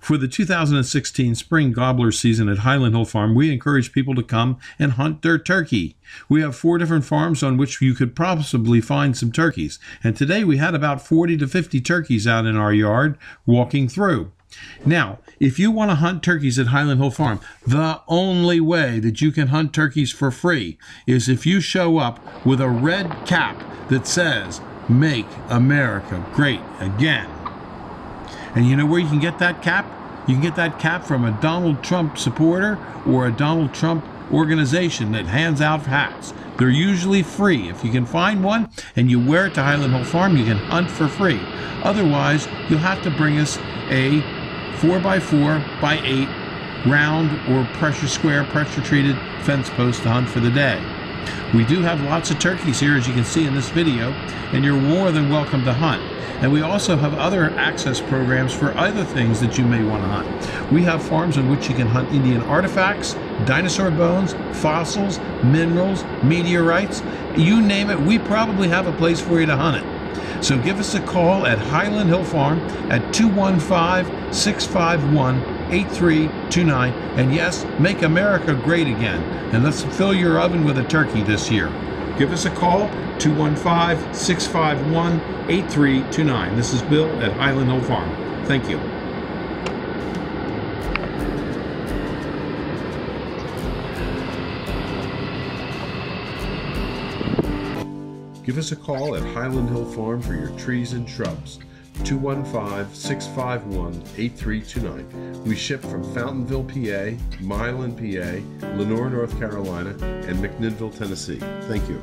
For the 2016 spring gobbler season at Highland Hill Farm, we encourage people to come and hunt their turkey. We have four different farms on which you could possibly find some turkeys. And today we had about 40 to 50 turkeys out in our yard walking through. Now, if you want to hunt turkeys at Highland Hill Farm, the only way that you can hunt turkeys for free is if you show up with a red cap that says, Make America Great Again. And you know where you can get that cap? You can get that cap from a Donald Trump supporter or a Donald Trump organization that hands out hats. They're usually free. If you can find one and you wear it to Highland Hill Farm, you can hunt for free. Otherwise, you'll have to bring us a 4x4 by 8 round or pressure square, pressure treated fence post to hunt for the day. We do have lots of turkeys here, as you can see in this video, and you're more than welcome to hunt. And we also have other access programs for other things that you may want to hunt. We have farms in which you can hunt Indian artifacts, dinosaur bones, fossils, minerals, meteorites. You name it, we probably have a place for you to hunt it. So give us a call at Highland Hill Farm at 215 651 8329. And yes, make America great again. And let's fill your oven with a turkey this year. Give us a call, 215 651 8329. This is Bill at Highland Hill Farm. Thank you. Give us a call at Highland Hill Farm for your trees and shrubs. 215 651 8329. We ship from Fountainville, PA, Milan, PA, Lenoir, North Carolina, and McMinnville, Tennessee. Thank you.